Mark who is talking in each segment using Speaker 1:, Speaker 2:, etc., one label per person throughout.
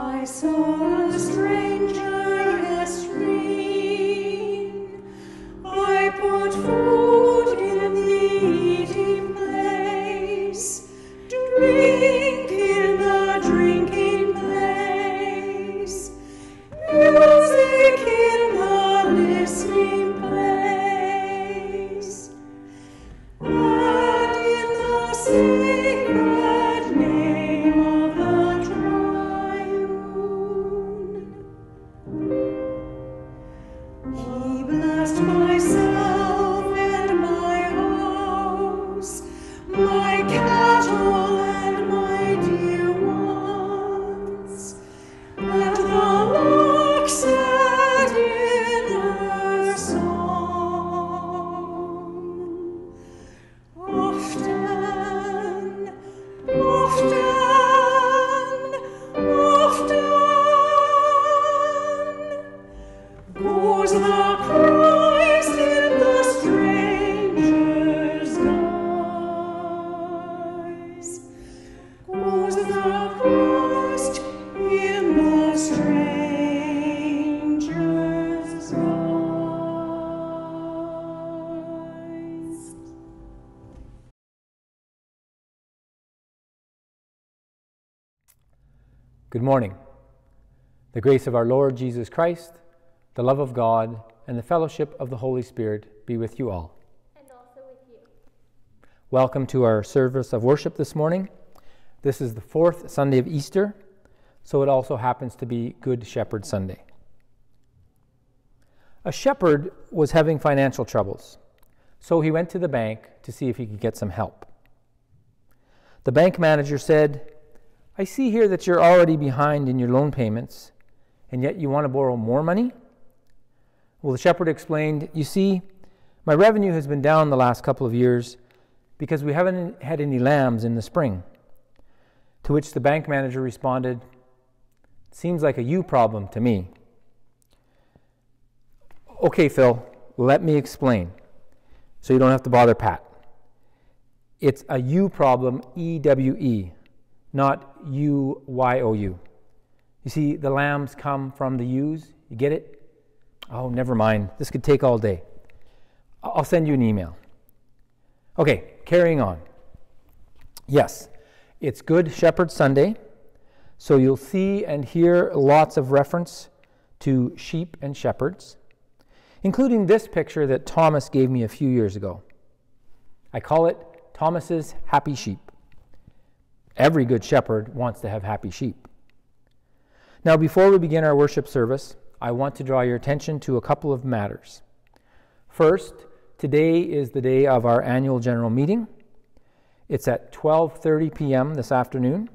Speaker 1: I saw a stranger
Speaker 2: Good morning. The grace of our Lord Jesus Christ, the love of God, and the fellowship of the Holy Spirit be with you all.
Speaker 3: and also with you.
Speaker 2: Welcome to our service of worship this morning. This is the fourth Sunday of Easter, so it also happens to be Good Shepherd Sunday. A shepherd was having financial troubles, so he went to the bank to see if he could get some help. The bank manager said, I see here that you're already behind in your loan payments, and yet you want to borrow more money? Well, the shepherd explained, You see, my revenue has been down the last couple of years because we haven't had any lambs in the spring. To which the bank manager responded, Seems like a you problem to me. Okay, Phil, let me explain so you don't have to bother Pat. It's a you problem, E W E, not U Y O U. You see, the lambs come from the ewes. You get it? Oh, never mind. This could take all day. I'll send you an email. Okay, carrying on. Yes, it's Good Shepherd Sunday, so you'll see and hear lots of reference to sheep and shepherds, including this picture that Thomas gave me a few years ago. I call it Thomas's Happy Sheep. Every good shepherd wants to have happy sheep. Now, before we begin our worship service, I want to draw your attention to a couple of matters. First, today is the day of our annual general meeting. It's at 12:30 p.m. this afternoon,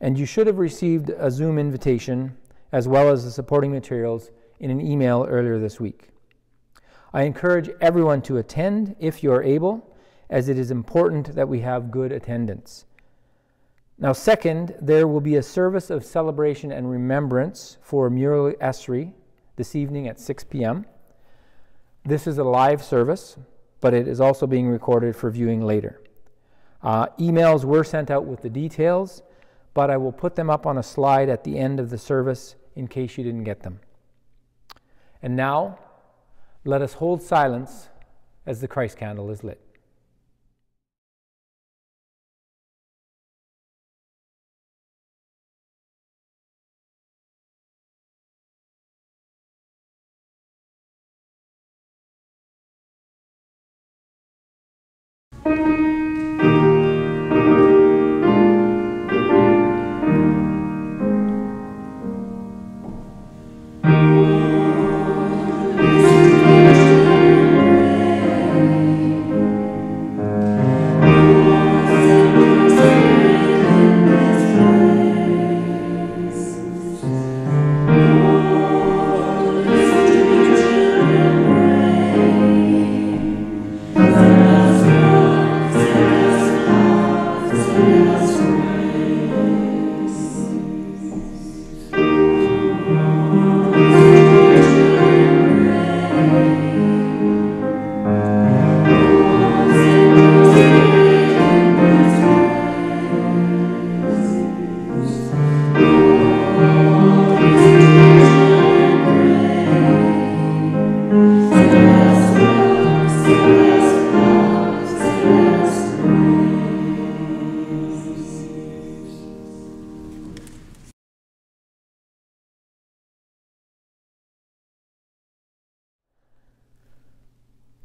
Speaker 2: and you should have received a Zoom invitation as well as the supporting materials in an email earlier this week. I encourage everyone to attend if you are able, as it is important that we have good attendance. Now, second, there will be a service of celebration and remembrance for Muriel Esri this evening at 6 p.m. This is a live service, but it is also being recorded for viewing later. Uh, emails were sent out with the details, but I will put them up on a slide at the end of the service in case you didn't get them. And now, let us hold silence as the Christ candle is lit.
Speaker 1: Thank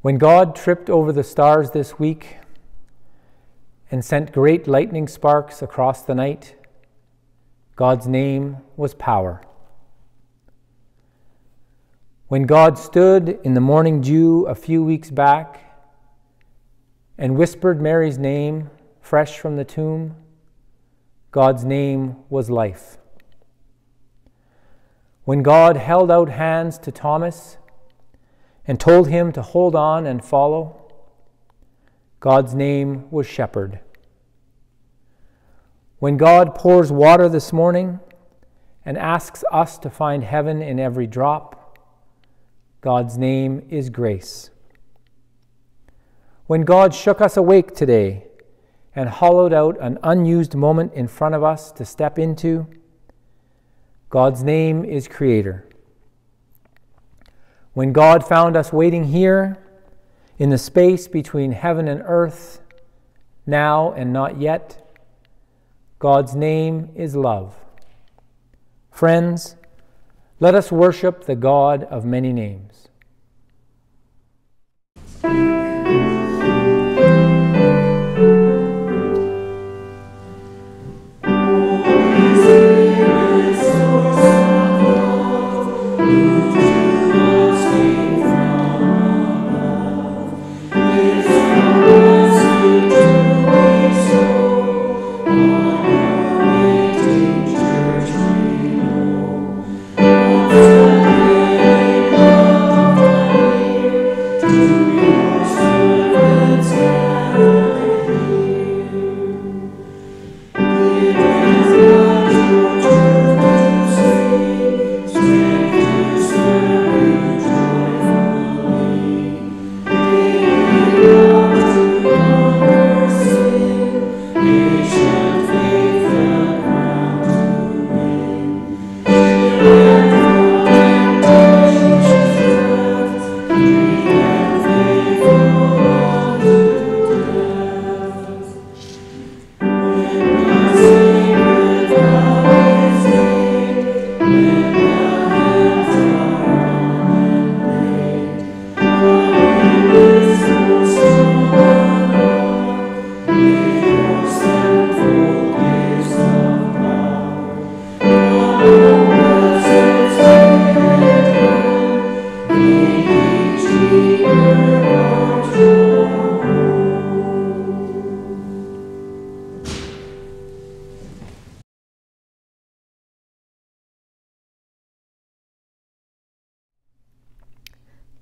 Speaker 2: When God tripped over the stars this week and sent great lightning sparks across the night, God's name was power. When God stood in the morning dew a few weeks back and whispered Mary's name fresh from the tomb, God's name was life. When God held out hands to Thomas and told him to hold on and follow, God's name was shepherd. When God pours water this morning and asks us to find heaven in every drop, God's name is grace. When God shook us awake today and hollowed out an unused moment in front of us to step into, God's name is Creator. When God found us waiting here in the space between heaven and earth, now and not yet, God's name is love. Friends, let us worship the God of many names.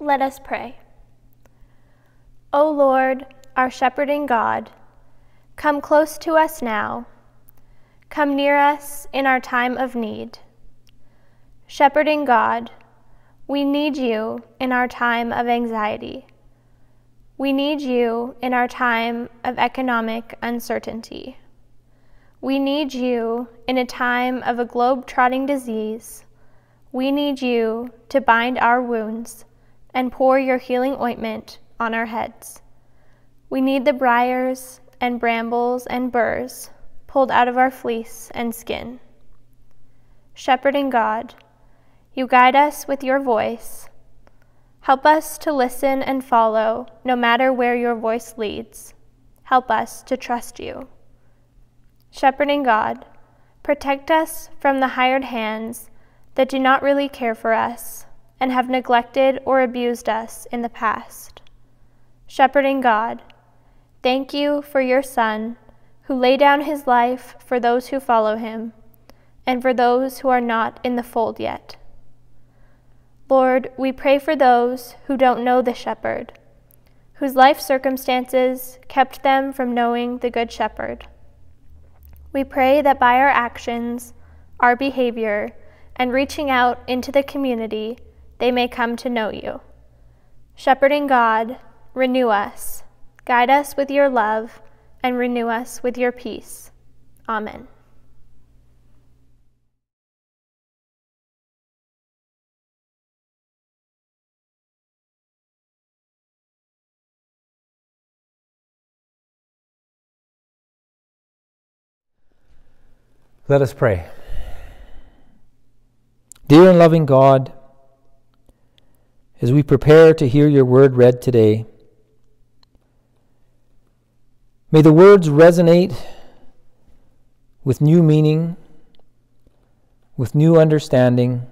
Speaker 3: Let us pray. O Lord, our shepherding God, come close to us now. Come near us in our time of need. Shepherding God, we need you in our time of anxiety. We need you in our time of economic uncertainty. We need you in a time of a globe trotting disease. We need you to bind our wounds and pour your healing ointment on our heads. We need the briars and brambles and burrs pulled out of our fleece and skin. Shepherding God, you guide us with your voice. Help us to listen and follow no matter where your voice leads. Help us to trust you. Shepherding God, protect us from the hired hands that do not really care for us and have neglected or abused us in the past. Shepherding God, thank you for your Son, who laid down his life for those who follow him, and for those who are not in the fold yet. Lord, we pray for those who don't know the shepherd, whose life circumstances kept them from knowing the Good Shepherd. We pray that by our actions, our behavior, and reaching out into the community, they may come to know you. Shepherding God, renew us, guide us with your love, and renew us with your peace. Amen.
Speaker 2: Let us pray. Dear and loving God,
Speaker 1: As we prepare to hear your word read today, may the words resonate with new meaning, with new understanding,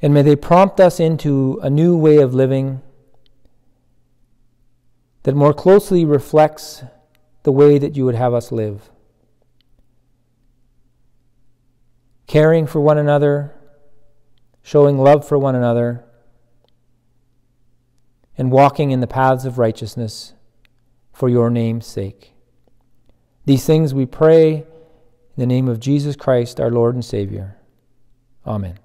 Speaker 1: and may they prompt us into a new way of living that more closely reflects the way that you would have us live. Caring for one another, showing love for one another, and walking in the paths of righteousness for your name's sake. These things we pray in the name of Jesus Christ, our Lord and Savior. Amen.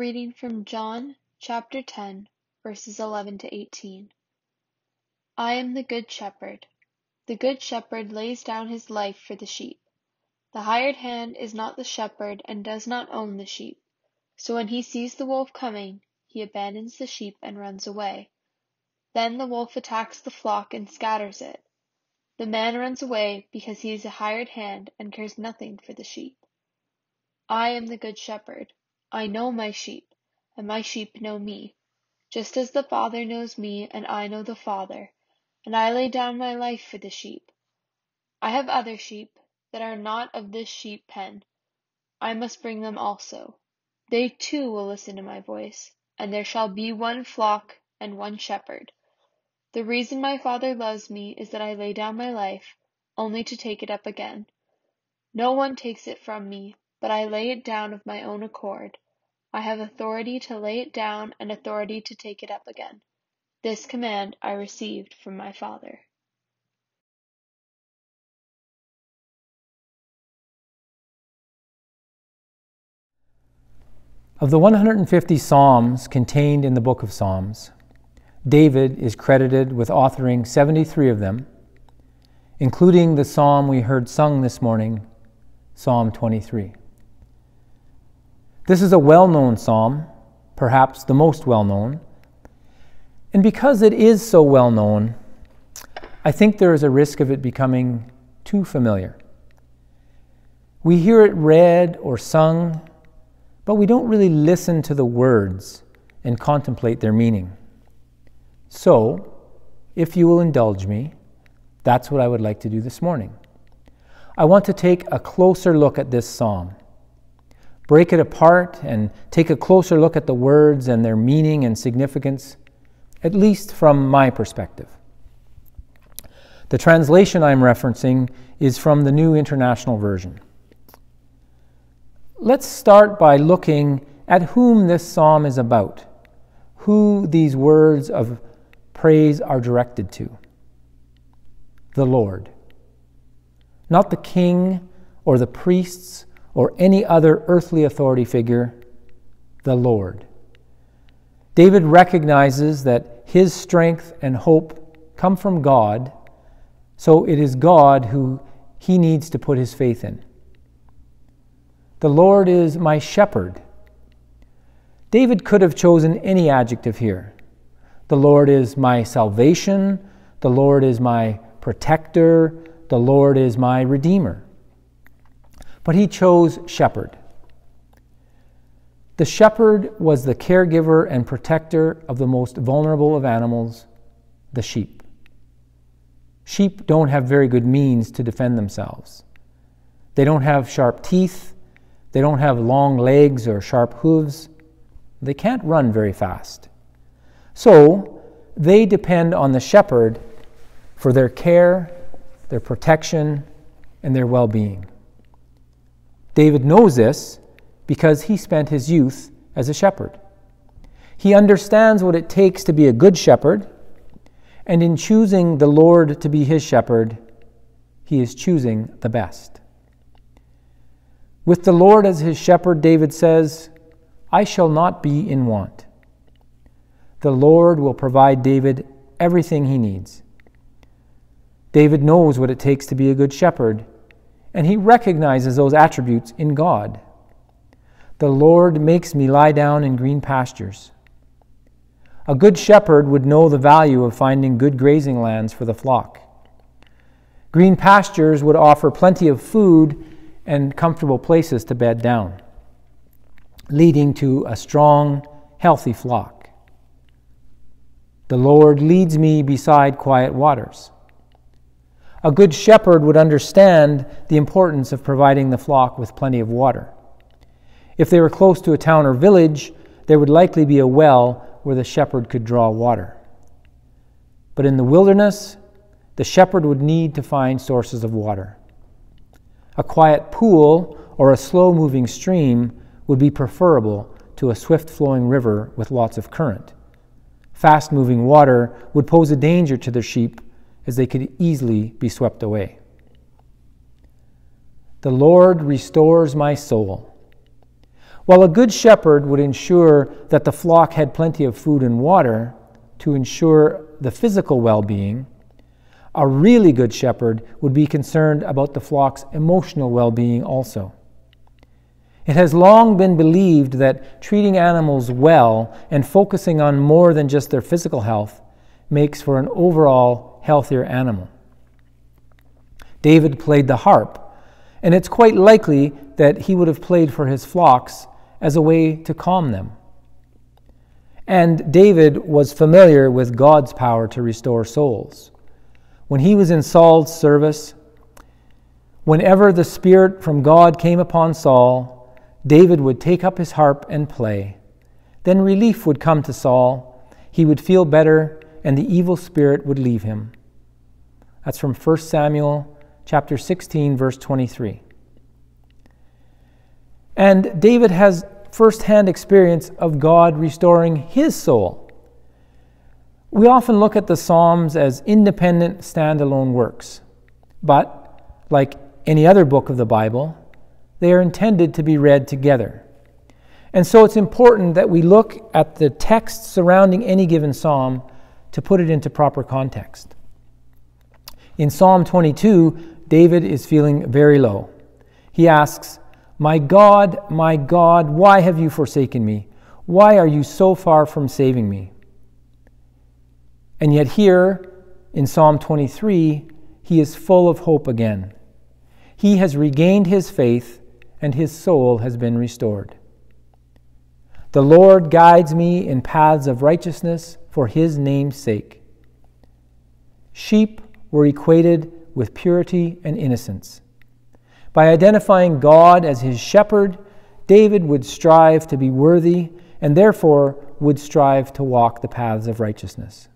Speaker 4: Reading from John chapter 10, verses 11 to 18. I am the Good Shepherd. The Good Shepherd lays down his life for the sheep. The hired hand is not the shepherd and does not own the sheep. So when he sees the wolf coming, he abandons the sheep and runs away. Then the wolf attacks the flock and scatters it. The man runs away because he is a hired hand and cares nothing for the sheep. I am the Good Shepherd. I know my sheep, and my sheep know me, just as the Father knows me, and I know the Father, and I lay down my life for the sheep. I have other sheep that are not of this sheep pen. I must bring them also. They too will listen to my voice, and there shall be one flock and one shepherd. The reason my Father loves me is that I lay down my life, only to take it up again. No one takes it from me, but I lay it down of my own accord. I have authority to lay it down and authority to take it up again. This command I received from my Father.
Speaker 1: Of the 150 Psalms contained in the book of Psalms, David is credited with authoring 73 of them, including the psalm we heard sung this morning, Psalm 23. This is a well known psalm, perhaps the most well known. And because it is so well known, I think there is a risk of it becoming too familiar.
Speaker 2: We hear it read or sung, but we don't really listen to the words and contemplate their meaning. So, if you will indulge me, that's what I would like to do this morning. I want to take a closer look at this psalm, break it apart, and take a closer look at the words and their meaning and significance, at least from my perspective. The translation I'm referencing is from the New International Version. Let's start by looking at whom this psalm is about, who these words of praise are directed to. The Lord. Not the king or the priests or any other earthly authority figure, the Lord. David recognizes that his strength and hope come from God, so it is God who he needs to put his faith in. The Lord is my shepherd. David could have chosen any adjective here. The Lord is my salvation. The Lord is my protector. The Lord is my redeemer. But he chose shepherd. The shepherd was the caregiver and protector of the most vulnerable of animals, the sheep. Sheep don't have very good means to defend themselves. They don't have sharp teeth, they don't have long legs or sharp hooves. They can't run very fast. So they depend on the shepherd for their care, their protection, and their well being. David knows this because he spent his youth as a shepherd. He understands what it takes to be a good shepherd, and in choosing the Lord to be his shepherd, he is choosing the best. With the Lord as his shepherd, David says, I shall not be in want. The Lord will provide David everything he needs. David knows what it takes to be a good shepherd, and he recognizes those attributes in God. The Lord makes me lie down in green pastures. A good shepherd would know the value of finding good grazing lands for the flock. Green pastures would offer plenty of food and comfortable places to bed down, leading to a strong, healthy flock. The Lord leads me beside quiet waters. A good shepherd would understand the importance of providing the flock with plenty of water. If they were close to a town or village, there would likely be a well where the shepherd could draw water. But in the wilderness, the shepherd would need to find sources of water. A quiet pool or a slow moving stream would be preferable to a swift flowing river with lots of current. Fast moving water would pose a danger to the sheep as they could easily be swept away. The Lord restores my soul. While a good shepherd would ensure that the flock had plenty of food and water to ensure the physical well being, a really good shepherd would be concerned about the flock's emotional well being also. It has long been believed that treating animals well and focusing on more than just their physical health makes for an overall healthier animal. David played the harp, and it's quite likely that he would have played for his flocks as a way to calm them. And David was familiar with God's power to restore souls when he was in Saul's service, whenever the Spirit from God came upon Saul, David would take up his harp and play. Then relief would come to Saul. He would feel better, and the evil spirit would leave him. That's from 1 Samuel chapter 16 verse 23. And David has firsthand experience of God restoring his soul. We often look at the Psalms as independent, standalone works, but like any other book of the Bible, they are intended to be read together. And so it's important that we look at the text surrounding any given psalm to put it into proper context. In Psalm 22, David is feeling very low. He asks, My God, my God, why have you forsaken me? Why are you so far from saving me? And yet, here in Psalm 23, he is full of hope again. he has regained his faith, and his soul has been restored. The Lord guides me in paths of righteousness for his name's sake. Sheep were equated with purity and innocence. By identifying God as his shepherd, David would strive to be worthy and therefore would strive to walk the paths of righteousness.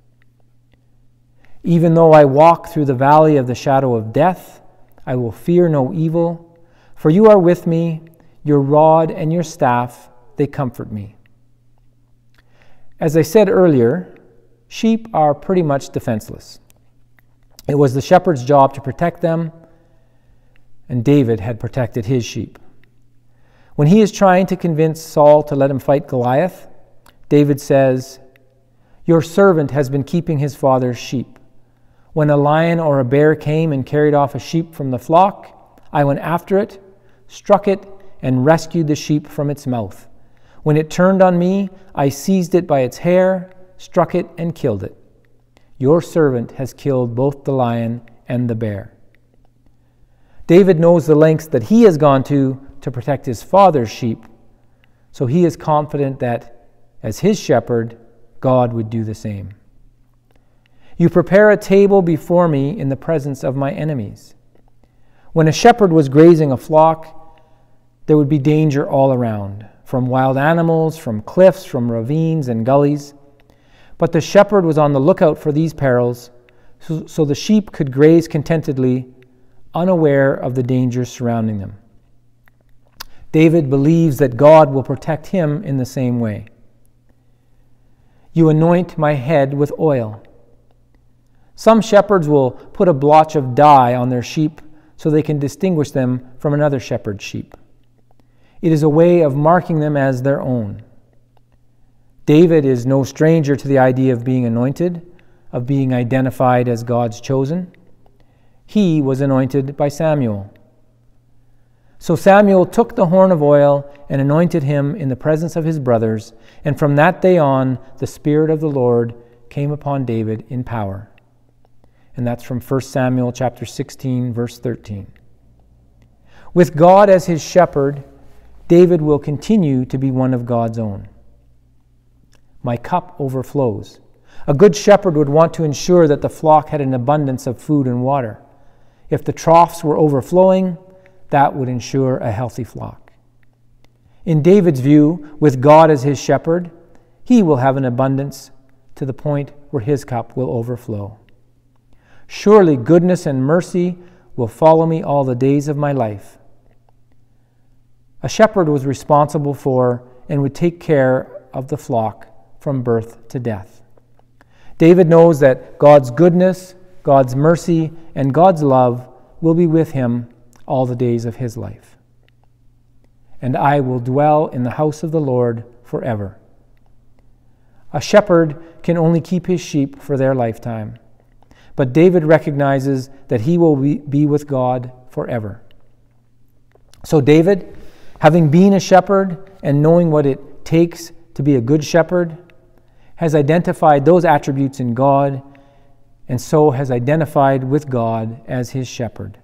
Speaker 2: Even though I walk through the valley of the shadow of death, I will fear no evil, for you are with me, your rod and your staff, they comfort me. As I said earlier, sheep are pretty much defenseless. It was the shepherd's job to protect them, and David had protected his sheep. When he is trying to convince Saul to let him fight Goliath, David says, Your servant has been keeping his father's sheep. When a lion or a bear came and carried off a sheep from the flock, I went after it, struck it, and rescued the sheep from its mouth. When it turned on me, I seized it by its hair, struck it, and killed it. Your servant has killed both the lion and the bear. David knows the lengths that he has gone to to protect his father's sheep, so he is confident that, as his shepherd, God would do the same. You prepare a table before me in the presence of my enemies. When a shepherd was grazing a flock, there would be danger all around from wild animals, from cliffs, from ravines and gullies. But the shepherd was on the lookout for these perils, so, so the sheep could graze contentedly, unaware of the dangers surrounding them. David believes that God will protect him in the same way. You anoint my head with oil. Some shepherds will put a blotch of dye on their sheep so they can distinguish them from another shepherd's sheep. It is a way of marking them as their own. David is no stranger to the idea of being anointed, of being identified as God's chosen. He was anointed by Samuel. So Samuel took the horn of oil and anointed him in the presence of his brothers, and from that day on, the Spirit of the Lord came upon David in power. And that's from 1 Samuel chapter 16 verse 13. With God as his shepherd, David will continue to be one of God's own. My cup overflows. A good shepherd would want to ensure that the flock had an abundance of food and water. If the troughs were overflowing, that would ensure a healthy flock. In David's view, with God as his shepherd, he will have an abundance to the point where his cup will overflow. Surely goodness and mercy will follow me all the days of my life. A shepherd was responsible for and would take care of the flock from birth to death. David knows that God's goodness, God's mercy, and God's love will be with him all the days of his life. And I will dwell in the house of the Lord forever. A shepherd can only keep his sheep for their lifetime, but David recognizes that he will be with God forever. So, David, having been a shepherd and knowing what it takes to be a good shepherd, has identified those attributes in God and so has identified with God as his shepherd.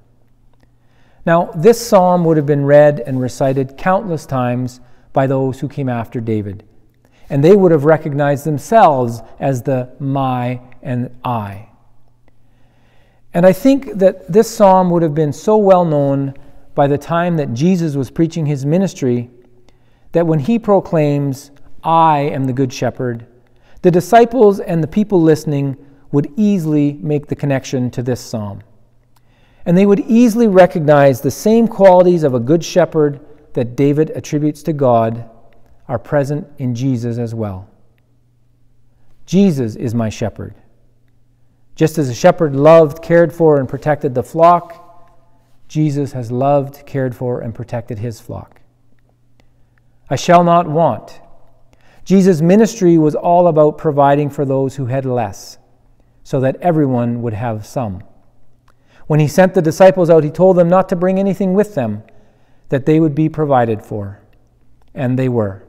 Speaker 2: Now, this psalm would have been read and recited countless times by those who came after David, and they would have recognized themselves as the my and I. And I think that this psalm would have been so well known by the time that Jesus was preaching his ministry that when he proclaims, I am the good shepherd, the disciples and the people listening would easily make the connection to this psalm. And they would easily recognize the same qualities of a good shepherd that David attributes to God are present in Jesus as well. Jesus is my shepherd. Just as a shepherd loved, cared for, and protected the flock, Jesus has loved, cared for, and protected his flock. I shall not want. Jesus' ministry was all about providing for those who had less, so that everyone would have some. When he sent the disciples out, he told them not to bring anything with them, that they would be provided for. And they were.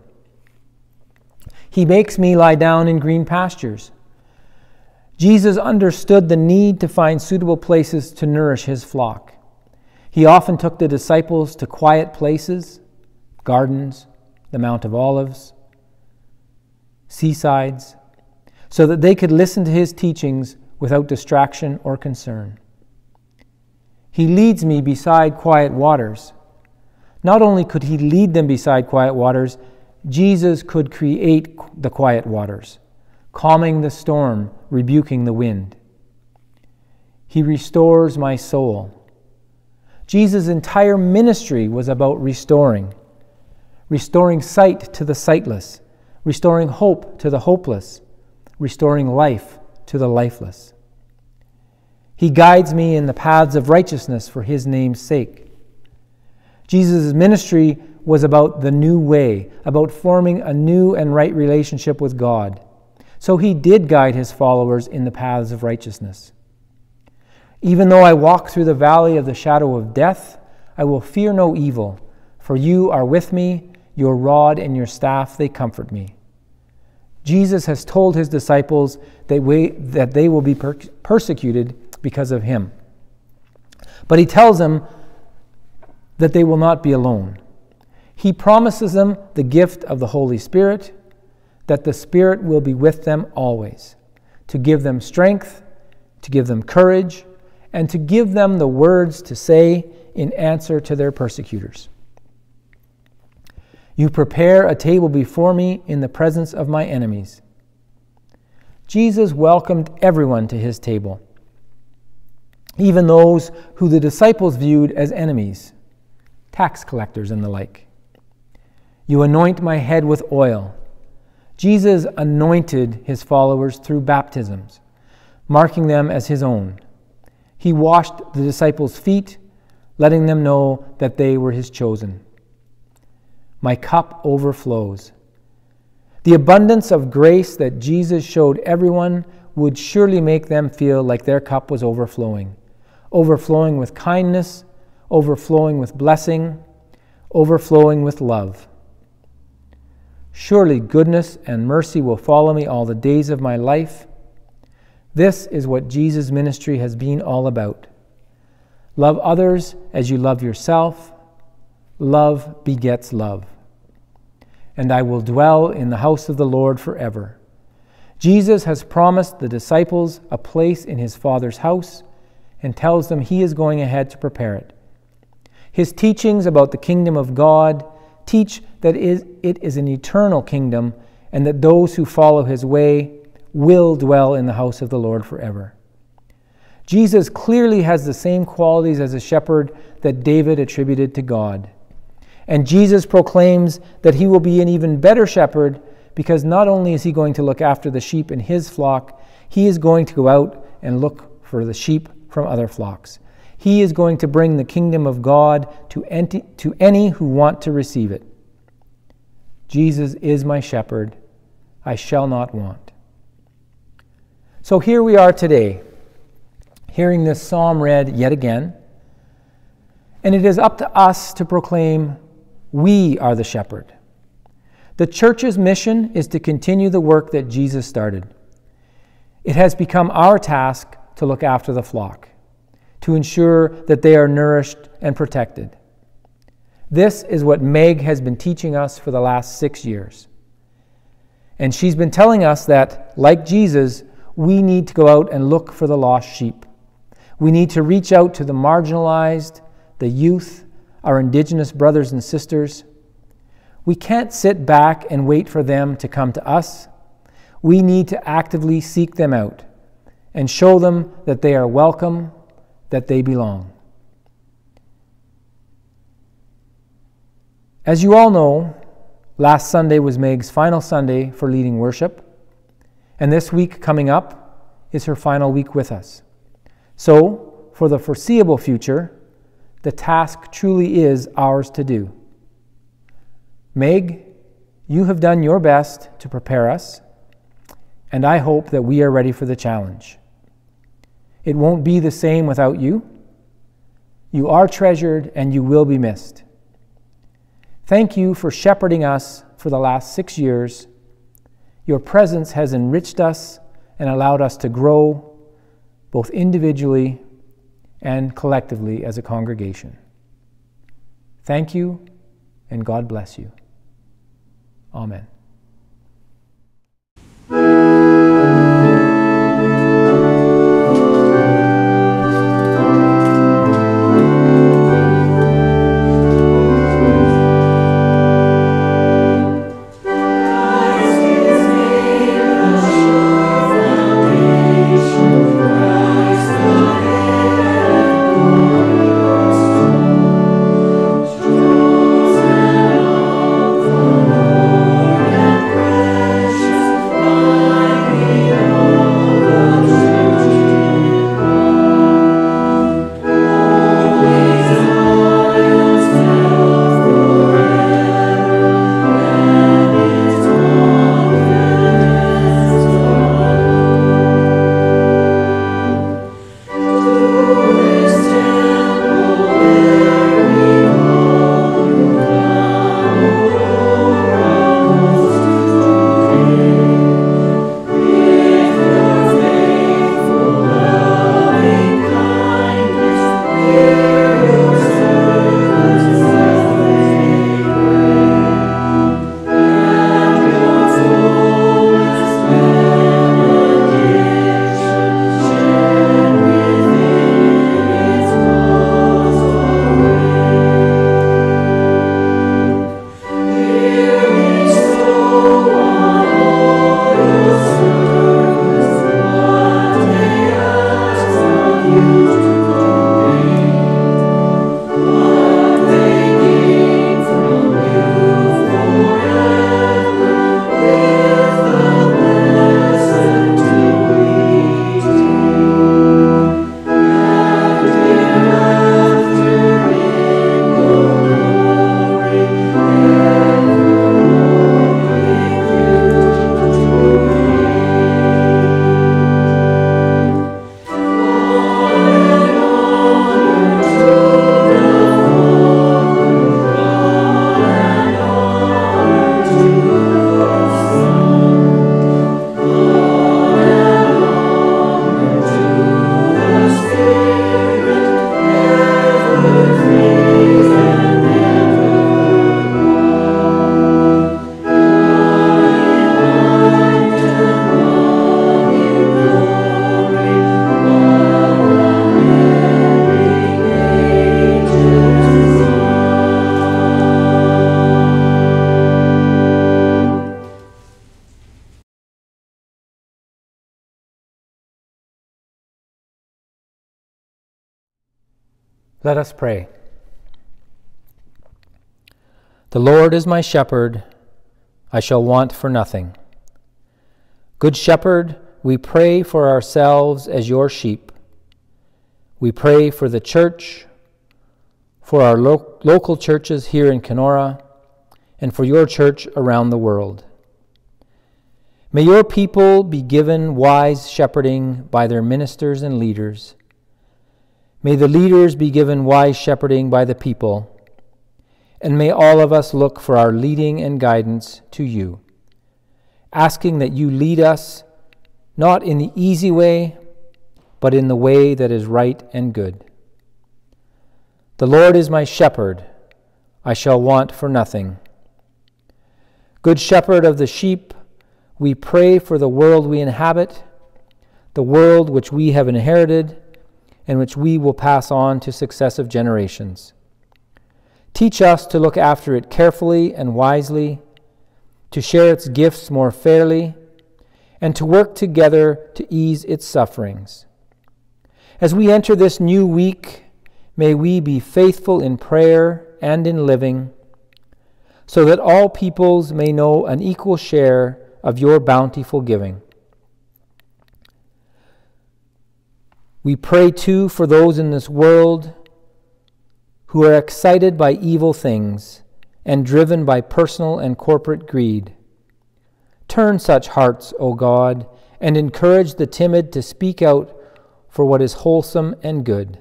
Speaker 2: He makes me lie down in green pastures. Jesus understood the need to find suitable places to nourish his flock. He often took the disciples to quiet places, gardens, the Mount of Olives, seasides, so that they could listen to his teachings without distraction or concern. He leads me beside quiet waters. Not only could he lead them beside quiet waters, Jesus could create the quiet waters, calming the storm, rebuking the wind. He restores my soul. Jesus' entire ministry was about restoring restoring sight to the sightless, restoring hope to the hopeless, restoring life to the lifeless. He guides me in the paths of righteousness for his name's sake. Jesus' ministry was about the new way, about forming a new and right relationship with God. So he did guide his followers in the paths of righteousness. Even though I walk through the valley of the shadow of death, I will fear no evil, for you are with me, your rod and your staff, they comfort me. Jesus has told his disciples that, we, that they will be per- persecuted because of him. But he tells them that they will not be alone. He promises them the gift of the Holy Spirit, that the Spirit will be with them always, to give them strength, to give them courage, and to give them the words to say in answer to their persecutors. You prepare a table before me in the presence of my enemies. Jesus welcomed everyone to his table, even those who the disciples viewed as enemies, tax collectors and the like. You anoint my head with oil. Jesus anointed his followers through baptisms, marking them as his own. He washed the disciples' feet, letting them know that they were his chosen. My cup overflows. The abundance of grace that Jesus showed everyone would surely make them feel like their cup was overflowing, overflowing with kindness, overflowing with blessing, overflowing with love. Surely goodness and mercy will follow me all the days of my life this is what Jesus' ministry has been all about. Love others as you love yourself. Love begets love. And I will dwell in the house of the Lord forever. Jesus has promised the disciples a place in his Father's house and tells them he is going ahead to prepare it. His teachings about the kingdom of God teach that it is an eternal kingdom and that those who follow his way will dwell in the house of the Lord forever. Jesus clearly has the same qualities as a shepherd that David attributed to God. And Jesus proclaims that he will be an even better shepherd because not only is he going to look after the sheep in his flock, he is going to go out and look for the sheep from other flocks. He is going to bring the kingdom of God to, enti- to any who want to receive it. Jesus is my shepherd. I shall not want. So here we are today, hearing this psalm read yet again. And it is up to us to proclaim, We are the shepherd. The church's mission is to continue the work that Jesus started. It has become our task to look after the flock, to ensure that they are nourished and protected. This is what Meg has been teaching us for the last six years. And she's been telling us that, like Jesus, we need to go out and look for the lost sheep. We need to reach out to the marginalized, the youth, our indigenous brothers and sisters. We can't sit back and wait for them to come to us. We need to actively seek them out and show them that they are welcome, that they belong. As you all know, last Sunday was Meg's final Sunday for leading worship. And this week coming up is her final week with us. So, for the foreseeable future, the task truly is ours to do. Meg, you have done your best to prepare us, and I hope that we are ready for the challenge. It won't be the same without you. You are treasured and you will be missed. Thank you for shepherding us for the last six years your presence has enriched us and allowed us to grow both individually and collectively as a congregation. Thank you, and God bless you. Amen. Let us pray. The Lord is my shepherd, I shall want for nothing. Good shepherd, we pray for ourselves as your sheep. We pray for the church, for our lo- local churches here in Kenora, and for your church around the world. May your people be given wise shepherding by their ministers and leaders. May the leaders be given wise shepherding by the people. And may all of us look for our leading and guidance to you, asking that you lead us not in the easy way, but in the way that is right and good. The Lord is my shepherd, I shall want for nothing. Good shepherd of the sheep, we pray for the world we inhabit, the world which we have inherited and which we will pass on to successive generations. Teach us to look after it carefully and wisely, to share its gifts more fairly, and to work together to ease its sufferings. As we enter this new week, may we be faithful in prayer and in living, so that all peoples may know an equal share of your bountiful giving. We pray too for those in this world who are excited by evil things and driven by personal and corporate greed. Turn such hearts, O God, and encourage the timid to speak out for what is wholesome and good.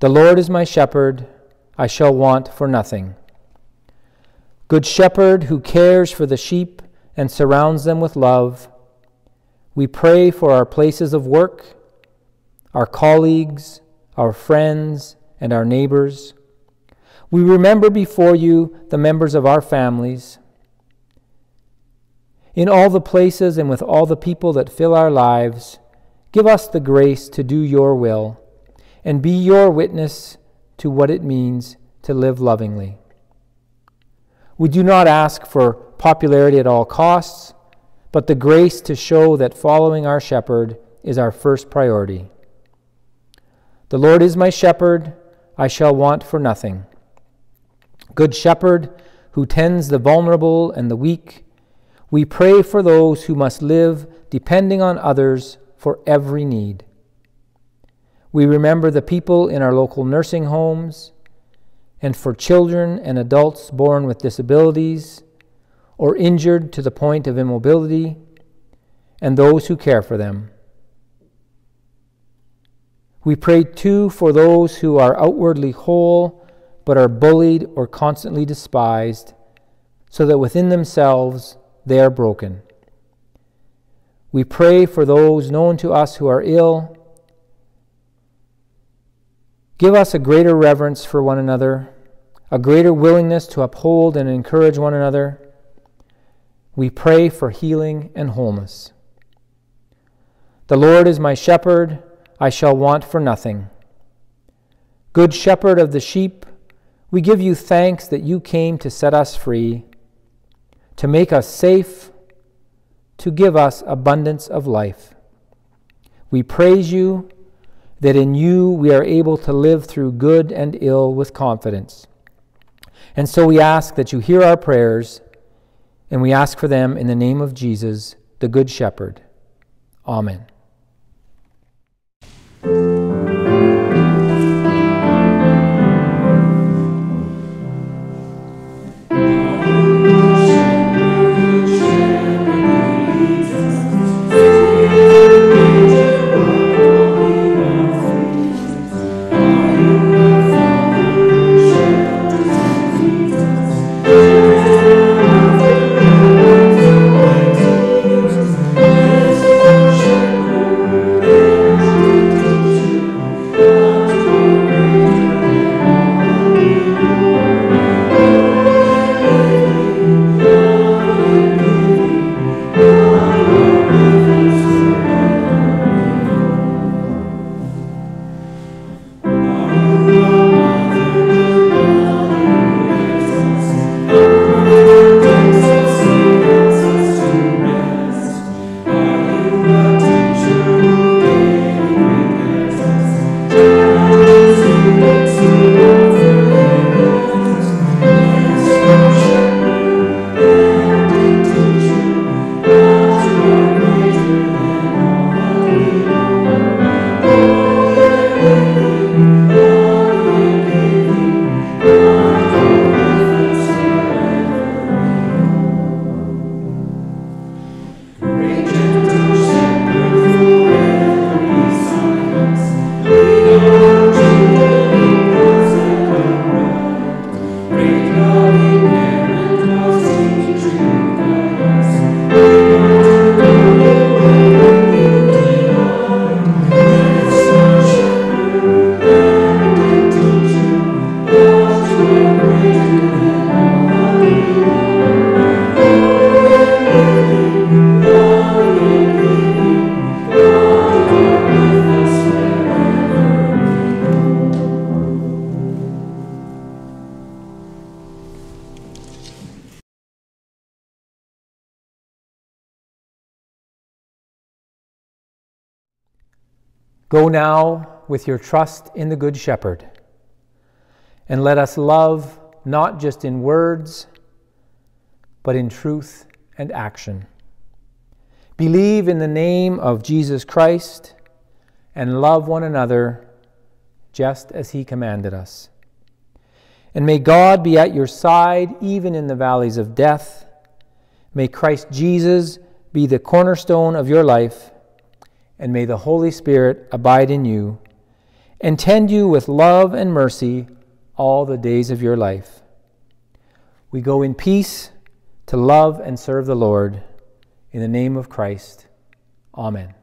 Speaker 2: The Lord is my shepherd, I shall want for nothing. Good shepherd who cares for the sheep and surrounds them with love we pray for our places of work, our colleagues, our friends, and our neighbors. We remember before you the members of our families. In all the places and with all the people that fill our lives, give us the grace to do your will and be your witness to what it means to live lovingly. We do not ask for popularity at all costs, but the grace to show that following our shepherd is our first priority. The Lord is my shepherd, I shall want for nothing. Good shepherd who tends the vulnerable and the weak, we pray for those who must live depending on others for every need. We remember the people in our local nursing homes and for children and adults born with disabilities or injured to the point of immobility and those who care for them. We pray too for those who are outwardly whole but are bullied or constantly despised, so that within themselves they are broken. We pray for those known to us who are ill. Give us a greater reverence for one another, a greater willingness to uphold and encourage one another. We pray for healing and wholeness. The Lord is my shepherd I shall want for nothing. Good shepherd of the sheep, we give you thanks that you came to set us free, to make us safe, to give us abundance of life. We praise you that in you we are able to live through good and ill with confidence. And so we ask that you hear our prayers, and we ask for them in the name of Jesus, the Good Shepherd. Amen. Go now with your trust in the Good Shepherd, and let us love not just in words, but in truth and action. Believe in the name of Jesus Christ and love one another just as he commanded us. And may God be at your side even in the valleys of death. May Christ Jesus be the cornerstone of your life and may the Holy Spirit abide in you and tend you with love and mercy all the days of your life. We go in peace to love and serve the Lord. In the name of Christ, Amen.